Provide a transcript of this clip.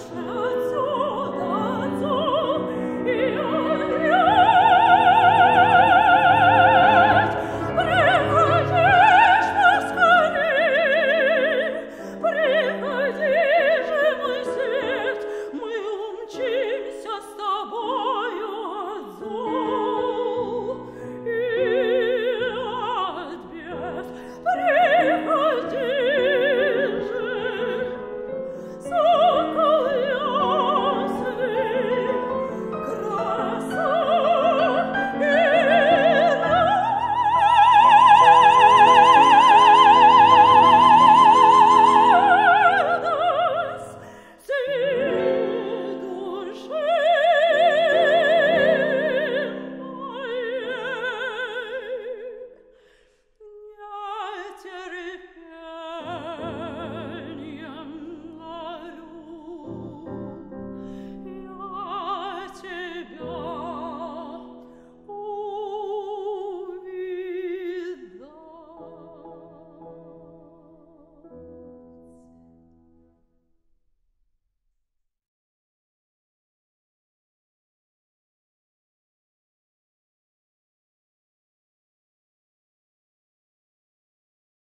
Oh.